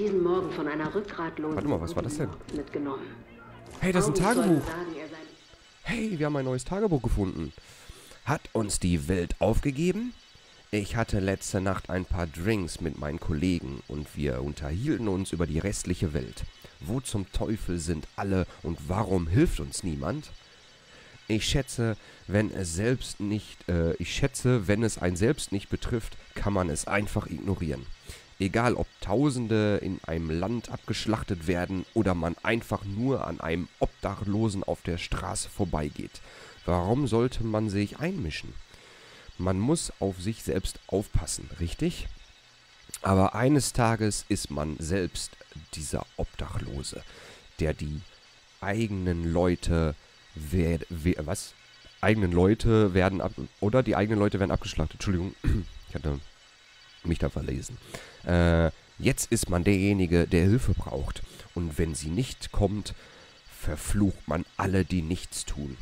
diesen Morgen von einer rückgratlosen Warte mal, was war das denn? mitgenommen. Hey, das ist ein Tagebuch. Hey, wir haben ein neues Tagebuch gefunden. Hat uns die Welt aufgegeben? Ich hatte letzte Nacht ein paar Drinks mit meinen Kollegen und wir unterhielten uns über die restliche Welt. Wo zum Teufel sind alle und warum hilft uns niemand? Ich schätze, wenn es selbst nicht, äh, ich schätze, wenn es ein selbst nicht betrifft, kann man es einfach ignorieren. Egal ob Tausende in einem Land abgeschlachtet werden oder man einfach nur an einem Obdachlosen auf der Straße vorbeigeht. Warum sollte man sich einmischen? Man muss auf sich selbst aufpassen, richtig? Aber eines Tages ist man selbst dieser Obdachlose, der die eigenen Leute wer, wer, was? Eigenen Leute werden ab oder die eigenen Leute werden abgeschlachtet. Entschuldigung, ich hatte mich da verlesen. Äh, jetzt ist man derjenige, der Hilfe braucht. Und wenn sie nicht kommt, verflucht man alle, die nichts tun.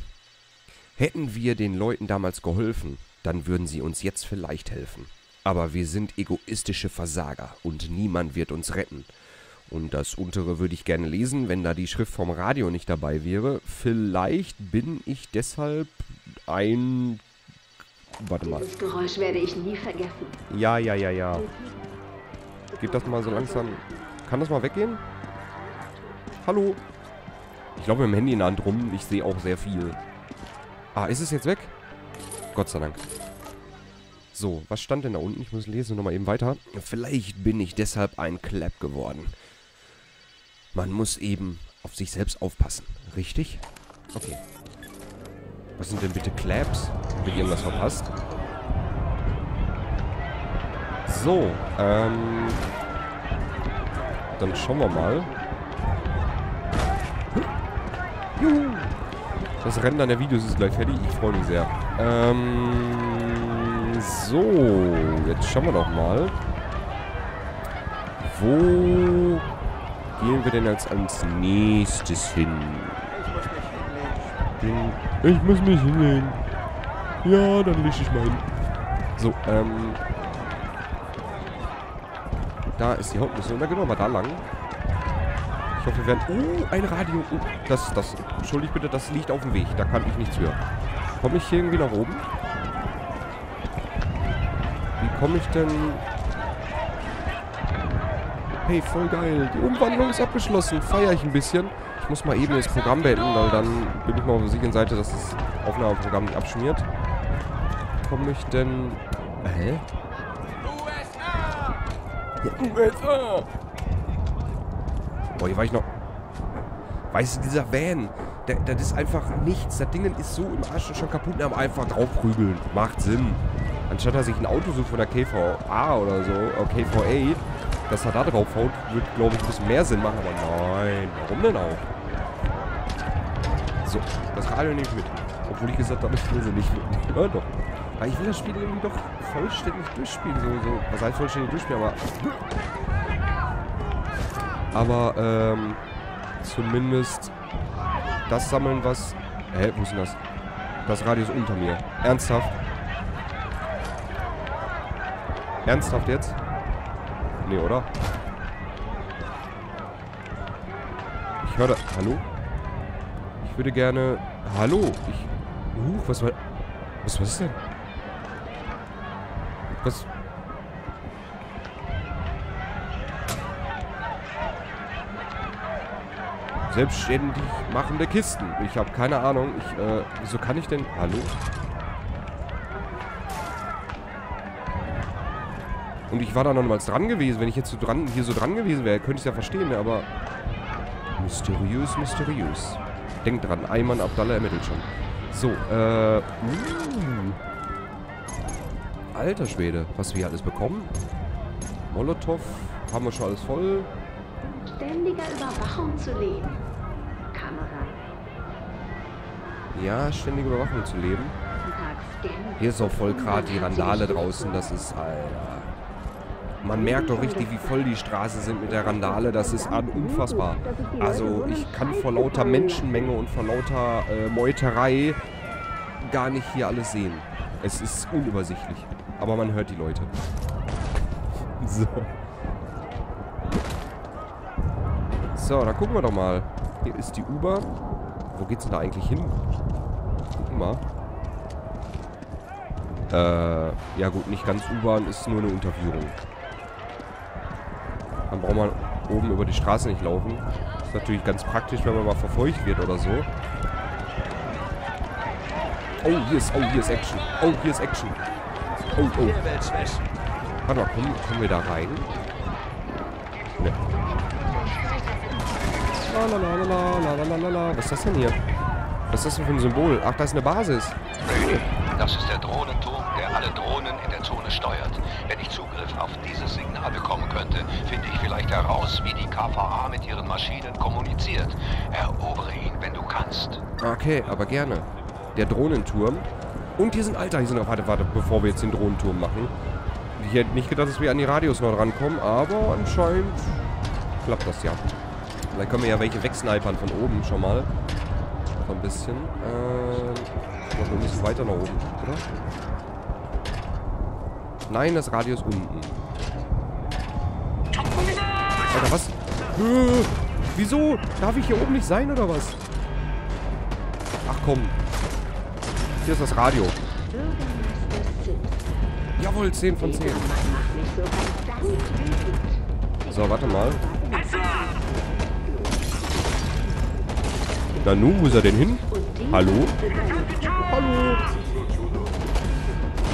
Hätten wir den Leuten damals geholfen, dann würden sie uns jetzt vielleicht helfen. Aber wir sind egoistische Versager und niemand wird uns retten. Und das untere würde ich gerne lesen, wenn da die Schrift vom Radio nicht dabei wäre. Vielleicht bin ich deshalb ein... Warte mal. Dieses Geräusch werde ich nie vergessen. Ja, ja, ja, ja. Geht das mal so langsam... Kann das mal weggehen? Hallo? Ich laufe mit dem Handy in der Hand rum. Ich sehe auch sehr viel. Ah, ist es jetzt weg? Gott sei Dank. So, was stand denn da unten? Ich muss lesen nochmal eben weiter. Vielleicht bin ich deshalb ein Clap geworden. Man muss eben auf sich selbst aufpassen. Richtig? Okay. Was sind denn bitte Claps? Habe ich irgendwas verpasst? So, ähm... Dann schauen wir mal. Juhu! Das Rendern der Videos ist gleich fertig. Ich freue mich sehr. Ähm... So, jetzt schauen wir doch mal. Wo gehen wir denn als, als nächstes hin? Bin, ich muss mich hinlegen. Ja, dann leg ich mal hin. So, ähm... Da ist die Hauptmission. Gehen wir mal da lang. Ich hoffe, wir werden... Oh, ein Radio. Oh, das, das... Entschuldigt bitte, das liegt auf dem Weg. Da kann ich nichts hören. Komme ich hier irgendwie nach oben? Wie komme ich denn... Hey, voll geil. Die Umwandlung ist abgeschlossen. Feiere ich ein bisschen. Ich muss mal eben das Programm beenden, weil dann bin ich mal auf der sicheren Seite, dass das Aufnahmeprogramm nicht abschmiert. Komme ich denn... Hä? Ja, USA! Boah, hier war ich noch... Weißt du, dieser Van, das ist einfach nichts. Das Ding ist so im Arsch schon kaputt, aber einfach draufprügeln. Macht Sinn. Anstatt dass ich ein Auto suche von der KVA oder so, oder KVA, dass er da drauf haut, wird, glaube ich, ein bisschen mehr Sinn machen. Aber nein, warum denn auch? So, das Radio nehme ich mit. Obwohl ich gesagt habe, ich will sie nicht mitnehmen. Ja, doch. Weil ich will das Spiel irgendwie doch vollständig durchspielen. So, so. Was heißt vollständig durchspielen, aber... Aber, ähm... Zumindest das sammeln, was... Hä, wo ist denn das? Das Radio ist unter mir. Ernsthaft? Ernsthaft jetzt? Nee, oder? Ich höre da... Hallo? Würde gerne... Hallo? Ich... Huch, was war... Was war das denn? Was... Selbstständig machende Kisten. Ich habe keine Ahnung. Ich, äh, wieso kann ich denn... Hallo? Und ich war da nochmals dran gewesen. Wenn ich jetzt so dran, hier so dran gewesen wäre, könnte ich es ja verstehen, aber... Mysteriös, mysteriös. Denkt dran, Ayman Abdallah ermittelt schon. So, äh... Uh. Alter Schwede, was wir hier alles bekommen. Molotow, haben wir schon alles voll. Ständiger Überwachung zu leben. Kamera. Ja, ständige Überwachung zu leben. Hier ist auch voll gerade die Randale draußen, das ist, Alter. Man merkt doch richtig, wie voll die Straßen sind mit der Randale, das ist unfassbar. Also, ich kann vor lauter Menschenmenge und vor lauter äh, Meuterei gar nicht hier alles sehen. Es ist unübersichtlich. Aber man hört die Leute. So. So, dann gucken wir doch mal. Hier ist die U-Bahn. Wo geht's denn da eigentlich hin? Mal. Äh, ja gut, nicht ganz U-Bahn, ist nur eine Unterführung. Man oben über die Straße nicht laufen. Ist natürlich ganz praktisch, wenn man mal verfolgt wird oder so. Oh, hier ist, oh, hier ist Action. Oh, hier ist Action. Oh, oh. Warte mal, kommen, kommen wir da rein? Ne. Was ist das denn hier? Was ist das denn für ein Symbol? Ach, da ist eine Basis. Das ist der Drohnenturm, der alle Drohnen in der Zone steuert. Wenn ich Zugriff auf dieses Signal bekommen könnte, finde ich vielleicht heraus, wie die KVA mit ihren Maschinen kommuniziert. Erobere ihn, wenn du kannst. Okay, aber gerne. Der Drohnenturm. Und hier sind Alter, hier sind auch. Warte, warte, bevor wir jetzt den Drohnenturm machen. Ich hätte nicht gedacht, dass wir an die Radios noch rankommen, aber anscheinend klappt das ja. Vielleicht können wir ja welche wegsnipern von oben schon mal. So ein bisschen. Ähm, wir müssen weiter nach oben, oder? Nein, das Radio ist unten. Alter, was? Äh, wieso? Darf ich hier oben nicht sein, oder was? Ach komm. Hier ist das Radio. Jawohl, 10 von 10. Dieser Mann macht mich so warte mal. Nanu, wo ist er denn hin? Hallo? Hallo?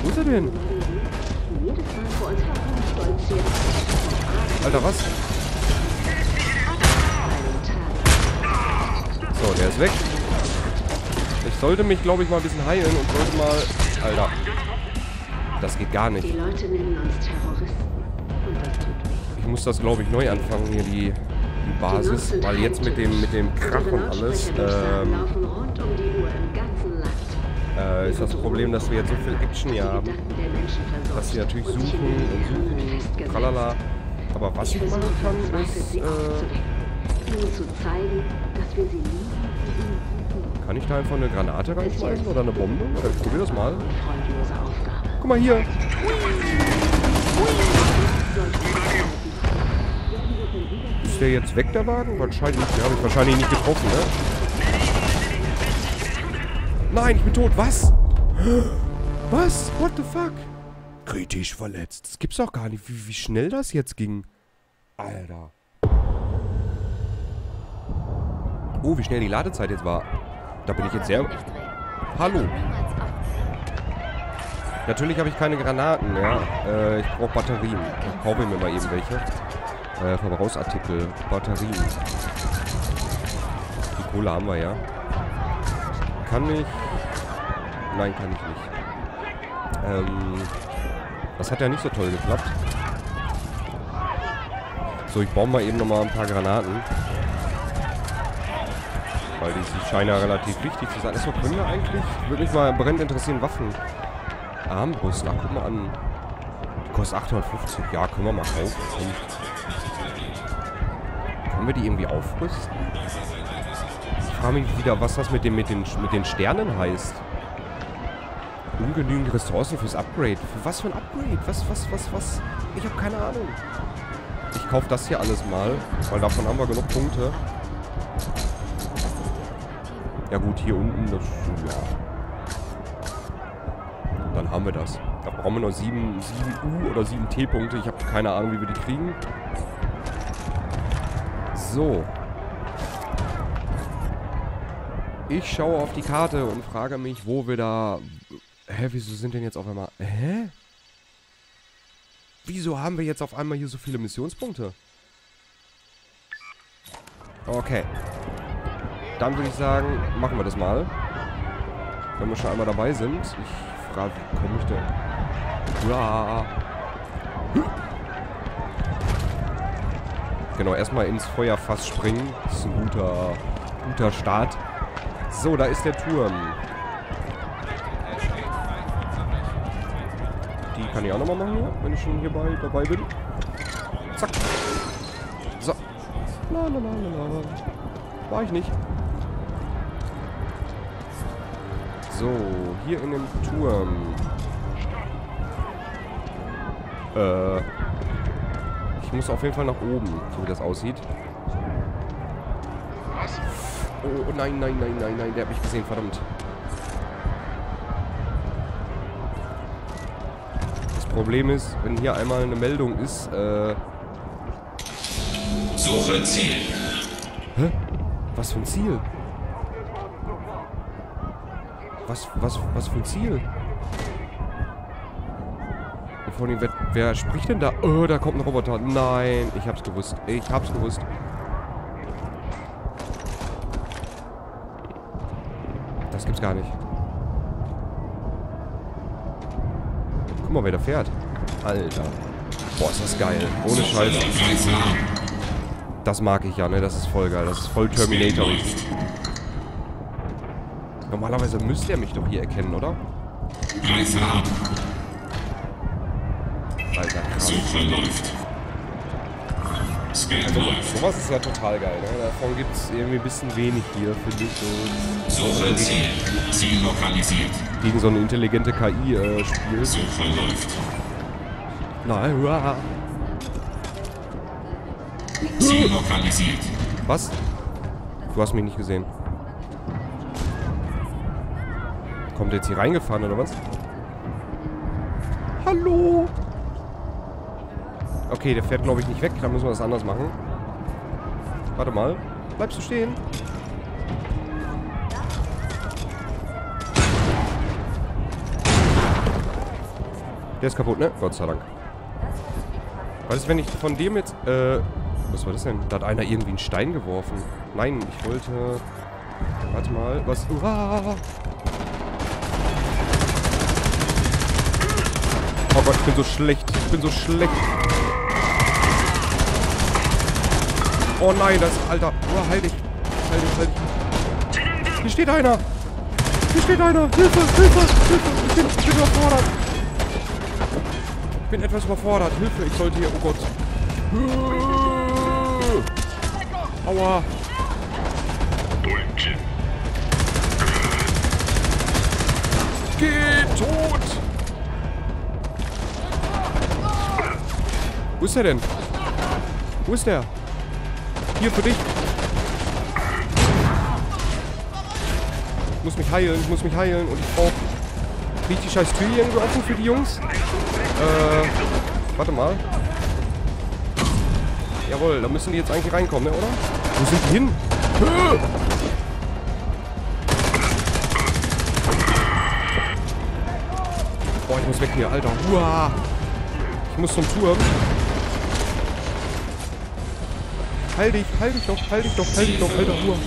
Wo ist er denn? Alter, was? So, der ist weg. Ich sollte mich, glaube ich, mal ein bisschen heilen und sollte mal... Alter. Das geht gar nicht. Ich muss das, glaube ich, neu anfangen, hier die, die Basis. Weil jetzt mit dem, mit dem Krach und alles ähm, äh, ist das Problem, dass wir jetzt so viel Action hier haben. Dass sie natürlich suchen und suchen, tralala. Aber was ich machen kann, ist... Äh, kann ich da einfach eine Granate reinschmeißen oder eine Bombe? Oder ich probiere das mal. Guck mal hier. Ist der jetzt weg, der Wagen? Wahrscheinlich nicht. Den habe ich wahrscheinlich nicht getroffen, ne? Nein, ich bin tot. Was? Was? What the fuck? Kritisch verletzt. Das gibt's doch gar nicht. Wie, wie schnell das jetzt ging. Alter. Oh, wie schnell die Ladezeit jetzt war. Da bin ich jetzt sehr... Hallo. Natürlich habe ich keine Granaten, ja. Äh, ich brauche Batterien. Ich kaufe mir mal eben welche. Äh, Verbrauchsartikel. Batterien. Die Kohle haben wir ja. Kann ich... Nein, kann ich nicht. Ähm... Das hat ja nicht so toll geklappt. So, ich baue mal eben nochmal ein paar Granaten. Weil die, scheinen ja relativ wichtig zu sein. Achso, können wir eigentlich... Würde mich mal brennend interessieren, Waffen. Armbrust, ach guck mal an. Die kostet 850. Ja, können wir mal kaufen. Können wir die irgendwie aufrüsten? Ich frage mich wieder, was das mit, dem, mit, den, mit den Sternen heißt. Ungenügend Ressourcen fürs Upgrade. Für was für ein Upgrade? Was, was, was, was? Ich habe keine Ahnung. Ich kaufe das hier alles mal, weil davon haben wir genug Punkte. Ja gut, hier unten, das, ja. Dann haben wir das. Da brauchen wir noch 7, 7 U- oder 7 T-Punkte. Ich habe keine Ahnung, wie wir die kriegen. So. Ich schaue auf die Karte und frage mich, wo wir da... Hä, wieso sind denn jetzt auf einmal... Hä? Wieso haben wir jetzt auf einmal hier so viele Missionspunkte? Okay. Dann würde ich sagen, machen wir das mal. Wenn wir schon einmal dabei sind. Ich frage, wie komme ich denn? Ja. Genau, erstmal ins Feuerfass springen. Das ist ein guter, guter Start. So, da ist der Turm. Kann ich auch nochmal machen hier, wenn ich schon hierbei dabei bin. Zack. So. La, la, la. War ich nicht. So, hier in dem Turm. Äh. Ich muss auf jeden Fall nach oben, so wie das aussieht. Oh, nein, nein, nein, nein, nein. Der hat mich gesehen, verdammt. Problem ist, wenn hier einmal eine Meldung ist, äh... Suche Ziel. Hä? Was für ein Ziel? Was, was, was für ein Ziel? Und vor allem, wer, wer spricht denn da? Oh, da kommt ein Roboter. Nein, ich hab's gewusst. Ich hab's gewusst. Das gibt's gar nicht. Mal, wer da fährt. Alter. Boah, ist das geil. Ohne Scheiß. Das mag ich ja, ne? Das ist voll geil. Das ist voll Terminator. Normalerweise müsste er mich doch hier erkennen, oder? Alter, krass. Suche läuft. Läuft. Sowas ist ja total geil, ne? Davon gibt es irgendwie ein bisschen wenig hier, finde ich. So Suche Ziel. Ziel lokalisiert. gegen so eine intelligente KI äh, Spiel. Suche läuft. Nein, uah. Ziel lokalisiert. Was? Du hast mich nicht gesehen. Kommt der jetzt hier reingefahren oder was? Hallo? Okay, der fährt glaube ich nicht weg. Dann müssen wir das anders machen. Warte mal. Bleibst du stehen? Der ist kaputt, ne? Gott sei Dank. Was ist, wenn ich von dem jetzt... Äh, was war das denn? Da hat einer irgendwie einen Stein geworfen. Nein, ich wollte... Warte mal. Was... Uah! Oh Gott, ich bin so schlecht. Ich bin so schlecht. Oh nein, das... Alter. Uah, halt dich. Halt dich, halt dich. Hier steht einer. Hier steht einer. Hilfe, Hilfe, Hilfe. Ich bin, ich bin überfordert. Ich bin etwas überfordert. Hilfe, ich sollte hier... Oh Gott. Aua. Geh tot! Wo ist er denn? Wo ist der? Hier für dich. Ich muss mich heilen, ich muss mich heilen und ich brauche... Die scheiß Tür hier irgendwo offen für die Jungs? Äh, warte mal. Jawohl, da müssen die jetzt eigentlich reinkommen, ne, oder? Wo sind die hin? Höh! Boah, ich muss weg hier, Alter. Uah. Ich muss zum Turm. Heil dich, heil dich doch, heil dich doch, heil dich doch, Alter, Ruhe.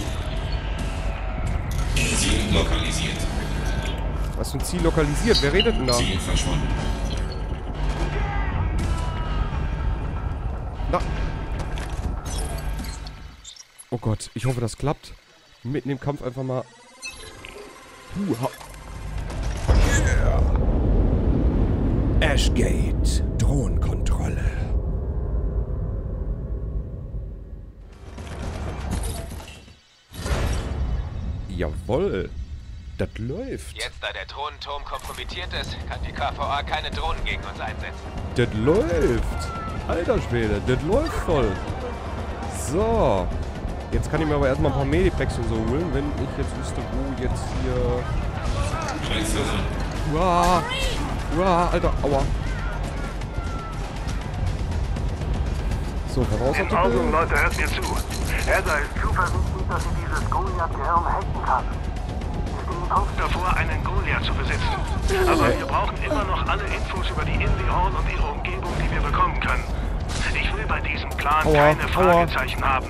Ziel lokalisiert. Was für ein Ziel lokalisiert? Wer redet denn da? Ziel verschwunden. Na. Oh Gott, ich hoffe, das klappt. Mitten im Kampf einfach mal... Huha. Yeah. Ashgate. Drohnenkontrolle. Jawoll. Das läuft. Jetzt, da der Drohnenturm kompromittiert ist, kann die KVA keine Drohnen gegen uns einsetzen. Das läuft. Alter Schwede, das läuft voll. So. Jetzt kann ich mir aber erstmal ein paar Medipacks und so holen, wenn ich jetzt wüsste, wo jetzt hier... Uah. Uah, Alter, aua. So, Vorausartikel. Leute, hört mir zu. Erda ist zuversichtlich, dass sie dieses Goliath-Gehirn hacken kann. Wir stehen kurz davor, einen Goliath zu besitzen. Aber wir brauchen immer noch alle Infos über die Indie Hall und ihre Umgebung, die wir bekommen können. Ich will bei diesem Plan Aua, keine aua. Fragezeichen haben.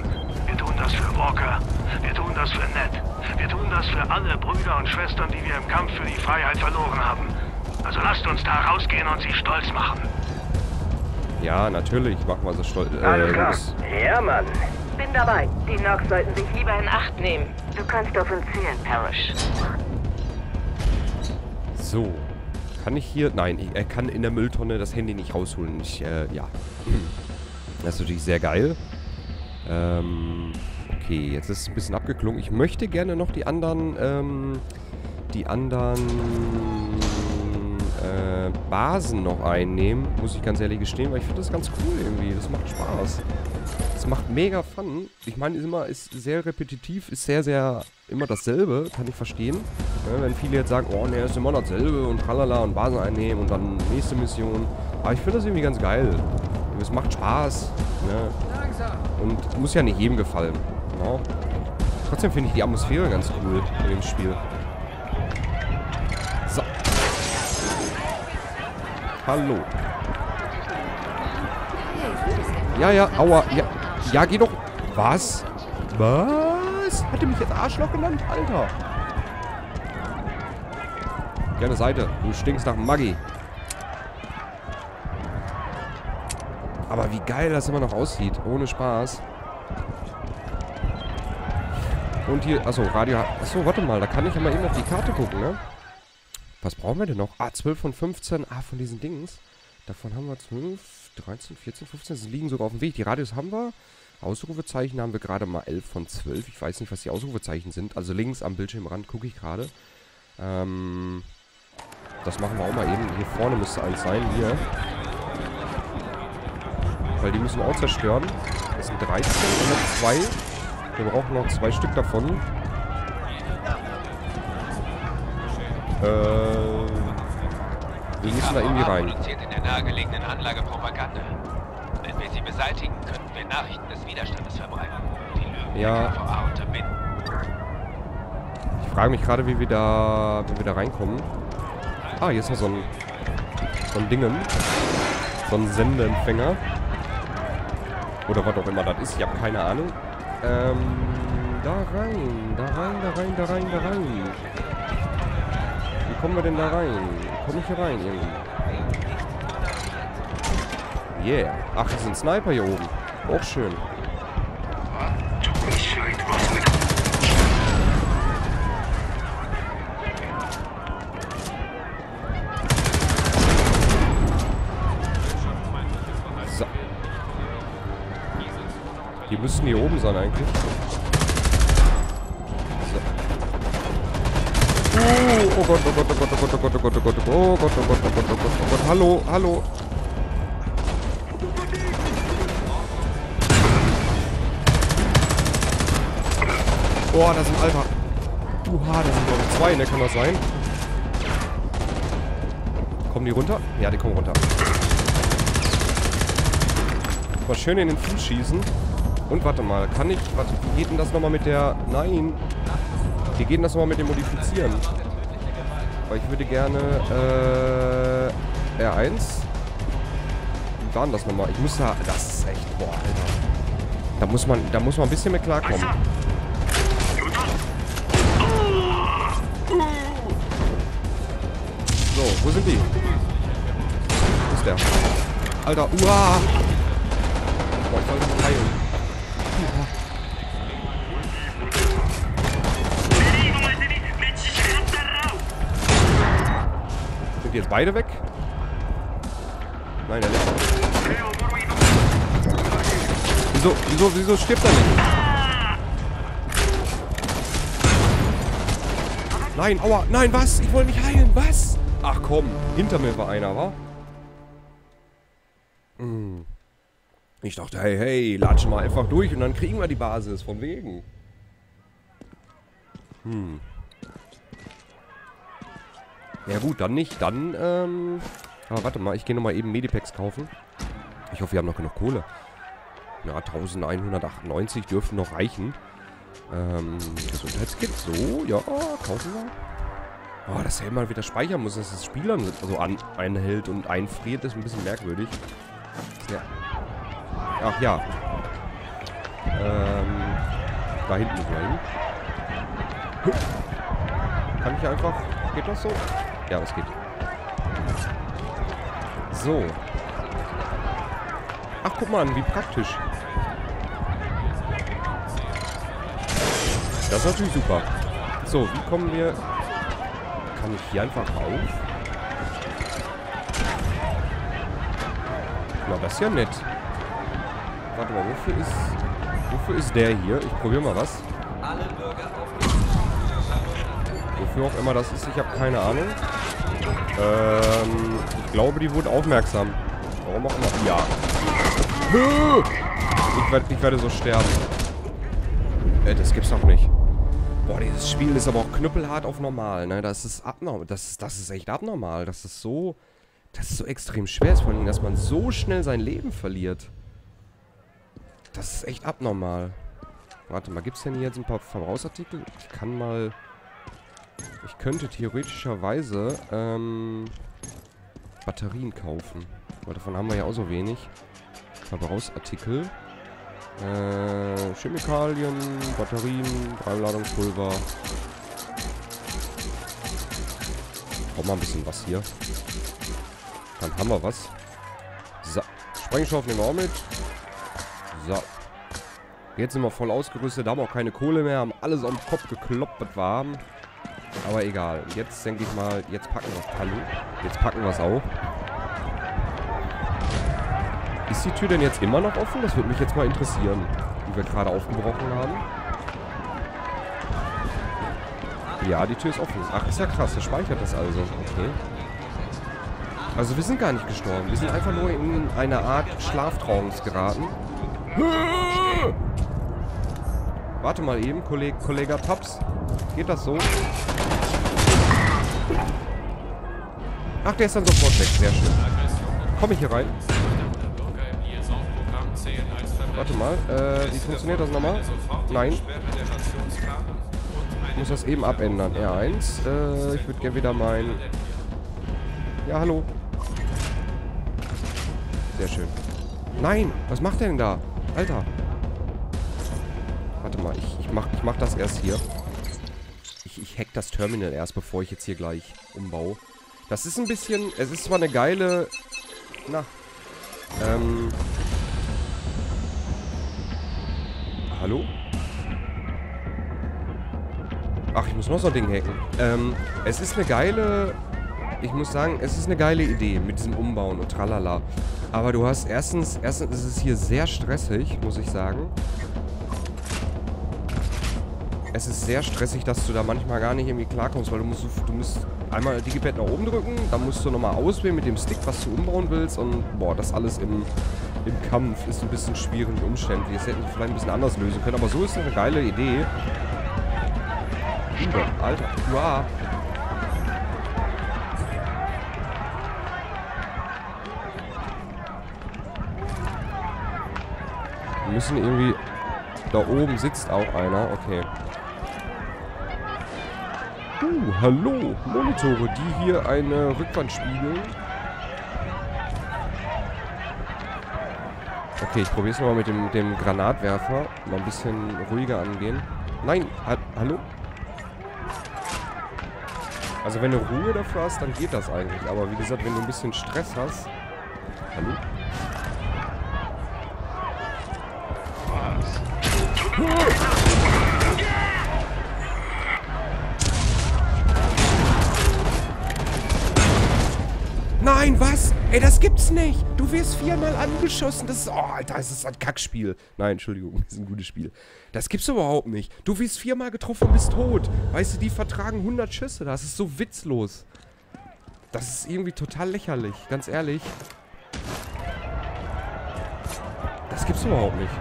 Wir tun das für Walker. Wir tun das für Ned. Wir tun das für alle Brüder und Schwestern, die wir im Kampf für die Freiheit verloren haben. Also lasst uns da rausgehen und sie stolz machen. Ja, natürlich. Machen wir so stolz. Äh, Alles klar. Ja, Mann. Bin dabei. Die Nox sollten sich lieber in Acht nehmen. Du kannst auf uns zählen, Parrish. So. Kann ich hier... Nein, ich- er kann in der Mülltonne das Handy nicht rausholen. Ich, äh, ja. Das ist natürlich sehr geil. Ähm, okay, jetzt ist es ein bisschen abgeklungen. Ich möchte gerne noch die anderen, ähm, die anderen, äh, Basen noch einnehmen. Muss ich ganz ehrlich gestehen, weil ich finde das ganz cool irgendwie. Das macht Spaß. Es macht mega Fun. Ich meine, ist immer, ist sehr repetitiv, ist sehr, sehr immer dasselbe, kann ich verstehen. Ja, wenn viele jetzt sagen, oh ne, ist immer dasselbe und tralala und Basen einnehmen und dann nächste Mission. Aber ich finde das irgendwie ganz geil. Es macht Spaß. Ne? Und muss ja nicht jedem gefallen. Ja. Trotzdem finde ich die Atmosphäre ganz cool in dem Spiel. So. Hallo. Ja, ja, aua. Ja, ja geh doch. Was? Was? Hat er mich jetzt Arschloch genannt? Alter. Gerne Seite. Du stinkst nach Maggi. Aber wie geil das immer noch aussieht. Ohne Spaß. Und hier, achso, Radio. Achso, warte mal, da kann ich ja mal eben auf die Karte gucken, ne? Was brauchen wir denn noch? Ah, 12 von 15. Ah, von diesen Dings. Davon haben wir 12, 13, 14, 15. Sie liegen sogar auf dem Weg. Die Radios haben wir. Ausrufezeichen haben wir gerade mal 11 von 12. Ich weiß nicht, was die Ausrufezeichen sind. Also links am Bildschirmrand gucke ich gerade. Ähm, das machen wir auch mal eben. Hier vorne müsste eins sein. Hier. Weil die müssen wir auch zerstören. Das sind 13 und noch zwei. Wir brauchen noch zwei Stück davon. Äh, wir müssen da irgendwie rein. Der nahegelegenen Anlage Propaganda. Wenn wir sie beseitigen, könnten wir Nachrichten des Widerstandes verbreiten. Die Lügen Ja. der KVA unterbinden. Ich frage mich gerade, wie wir da, wie wir da reinkommen. Ah, hier ist noch so ein, so ein Dingen. So ein Sendeempfänger. Oder was auch immer das ist. Ich habe keine Ahnung. Ähm, da rein, da rein, da rein, da rein, da rein. Wie kommen wir denn da rein? Komme ich hier rein irgendwie? Yeah. Ach, das sind Sniper hier oben. Auch schön. So. Die müssten hier oben sein eigentlich. So. Oh, oh Gott, oh Gott, oh Gott, oh Gott, oh Gott, oh Gott, oh Gott, oh Gott, oh Gott, oh Gott, oh Gott, oh Gott, oh Gott. Hallo, hallo. Boah, da sind Alter. Uha, da sind glaube ich zwei, ne? Kann das sein? Kommen die runter? Ja, die kommen runter. Mal schön in den Fuß schießen. Und warte mal, kann ich... Warte, wie geht denn das nochmal mit der... Nein. Wie geht denn das nochmal mit dem Modifizieren? Weil ich würde gerne... Äh... R1. Wie war denn das nochmal? Ich muss da... Das ist echt... Boah, Alter. Da muss man... Da muss man ein bisschen mit klarkommen. So, wo sind die? Wo ist der? Alter, uah! Boah, ich soll mich heilen. Sind die jetzt beide weg? Nein, er lebt noch. Wieso, wieso, wieso stirbt er nicht? Nein, aua, nein, was? Ich wollte mich heilen, was? Komm, hinter mir war einer, wa? Hm. Ich dachte, hey, hey, latschen mal einfach durch und dann kriegen wir die Basis, von wegen. Hm. Ja gut, dann nicht, dann, ähm... Aber warte mal, ich gehe nochmal eben Medipacks kaufen. Ich hoffe, wir haben noch genug Kohle. Ja, 1198 dürften noch reichen. Ähm, Gesundheitskit, so, ja, kaufen wir. Oh, dass er immer wieder speichern muss, dass das Spiel dann so an, einhält und einfriert, ist ein bisschen merkwürdig. Ja. Ach ja. Ähm, da hinten rein. Kann ich einfach... Geht das so? Ja, das geht. So. Ach, guck mal wie praktisch. Das ist natürlich super. So, wie kommen wir... Kann ich hier einfach auf? Na, das ist ja nett. Warte mal, wofür ist... Wofür ist der hier? Ich probiere mal was. Wofür auch immer das ist, ich habe keine Ahnung. Ähm, ich glaube, die wurden aufmerksam. Warum auch immer. Ja. Ich, werd, ich werde so sterben. Äh, das gibt's doch nicht. Boah, dieses Spiel ist aber auch knüppelhart auf normal, ne? Das ist abnormal. Das ist, das ist echt abnormal. Das ist so... Das ist so extrem schwer vor allem, dass man so schnell sein Leben verliert. Das ist echt abnormal. Warte mal, gibt es denn hier jetzt ein paar Verbrauchsartikel? Ich kann mal... Ich könnte theoretischerweise ähm, Batterien kaufen. Aber davon haben wir ja auch so wenig. Verbrauchsartikel. Äh, Chemikalien, Batterien, Dreiladungspulver. Brauchen wir ein bisschen was hier. Dann haben wir was. So. Sprengstoff nehmen wir auch mit. So. Jetzt sind wir voll ausgerüstet, haben auch keine Kohle mehr, haben alles den Kopf gekloppt, was wir haben. Aber egal. Jetzt denke ich mal, jetzt packen wir es. Hallo? Jetzt packen wir es auch. Ist die Tür denn jetzt immer noch offen? Das würde mich jetzt mal interessieren, die wir gerade aufgebrochen haben. Ja, die Tür ist offen. Ach, ist ja krass. Der speichert das also. Okay. Also wir sind gar nicht gestorben. Wir sind einfach nur in eine Art Schlaftrance geraten. Warte mal eben, Kolleg Kollege Paps. Geht das so? Ach, der ist dann sofort weg. Sehr schön. Komme ich hier rein? Warte mal, äh, wie funktioniert das nochmal? Nein. Ich muss das eben abändern. R1. Äh, ich würde gerne wieder mein... Ja, hallo. Sehr schön. Nein, was macht der denn da? Alter. Warte mal, ich, ich, mach, ich mach das erst hier. Ich, ich hack das Terminal erst, bevor ich jetzt hier gleich umbaue. Das ist ein bisschen... Es ist zwar eine geile... Na. Ähm... Hallo? Ach, ich muss noch so ein Ding hacken. Ähm, es ist eine geile... Ich muss sagen, es ist eine geile Idee mit diesem Umbauen und tralala. Aber du hast erstens... Erstens ist es hier sehr stressig, muss ich sagen. Es ist sehr stressig, dass du da manchmal gar nicht irgendwie klarkommst, weil du musst, du musst einmal Digipad nach oben drücken, dann musst du nochmal auswählen mit dem Stick, was du umbauen willst und boah, das alles im, im Kampf ist ein bisschen schwierig und umständlich. Das hätten wir vielleicht ein bisschen anders lösen können, aber so ist eine geile Idee. Alter, wow. Wir müssen irgendwie... Da oben sitzt auch einer, okay. Uh, hallo. Monitore, die hier eine Rückwand spiegeln. Okay, ich probiere es nochmal mit dem, dem Granatwerfer. Mal ein bisschen ruhiger angehen. Nein, ha hallo? Also wenn du Ruhe dafür hast, dann geht das eigentlich. Aber wie gesagt, wenn du ein bisschen Stress hast... Hallo? Nein, was? Ey, das gibt's nicht. Du wirst viermal angeschossen. Das ist, oh, Alter, das ist ein Kackspiel. Nein, Entschuldigung, das ist ein gutes Spiel. Das gibt's überhaupt nicht. Du wirst viermal getroffen und bist tot. Weißt du, die vertragen 100 Schüsse. Das ist so witzlos. Das ist irgendwie total lächerlich, ganz ehrlich. Das gibt's überhaupt nicht.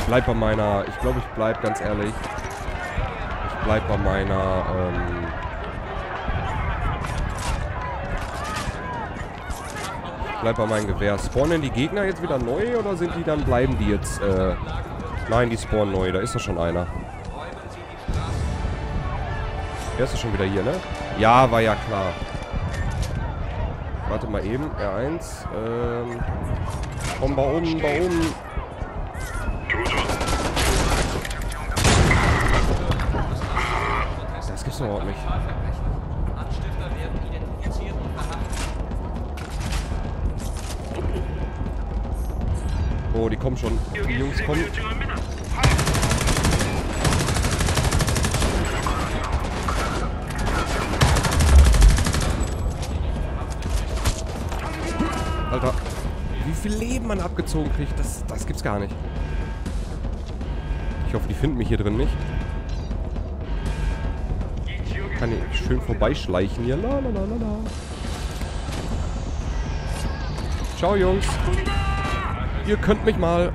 Ich bleib bei meiner, ich glaube, ich bleib ganz ehrlich. Ich bleib bei meiner, ähm... bleib bei meinem Gewehr. Spawnen die Gegner jetzt wieder neu oder sind die dann, bleiben die jetzt, äh... Nein, die spawnen neu. Da ist doch schon einer. Der ist doch schon wieder hier, ne? Ja, war ja klar. Warte mal eben. R1. Ähm... Komm, bau um, bau um. Das gibt's doch überhaupt nicht. Oh, die kommen schon. Die Jungs kommen. Alter, wie viel Leben man abgezogen kriegt, das, das gibt's gar nicht. Ich hoffe, die finden mich hier drin nicht. Kann ich schön vorbeischleichen hier. La, la, la, la, la. Ciao, Jungs. Ihr könnt mich mal.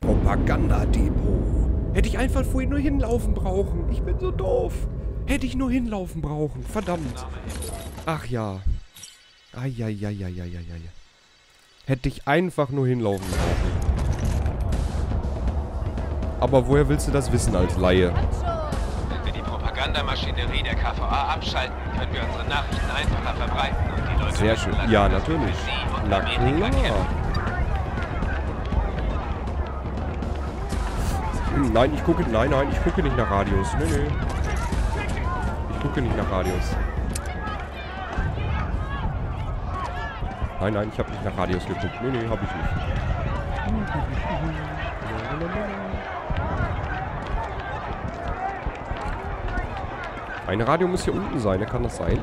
Propagandadepot. Hätte ich einfach vorhin nur hinlaufen brauchen. Ich bin so doof. Hätte ich nur hinlaufen brauchen. Verdammt. Ach ja. Eieieiei. Hätte ich einfach nur hinlaufen brauchen. Aber woher willst du das wissen als Laie? Wenn wir die Propagandamaschinerie der KVA abschalten, können wir unsere Nachrichten einfacher verbreiten Sehr schön. Ja, natürlich. Na klar. Nein, ich gucke. Nein, nein, ich gucke nicht nach Radios. Nee, nee. Ich gucke nicht nach Radios. Nein, nein, ich habe nicht nach Radios geguckt. Nee, nee, habe ich nicht. Ein Radio muss hier unten sein, ne? kann das sein?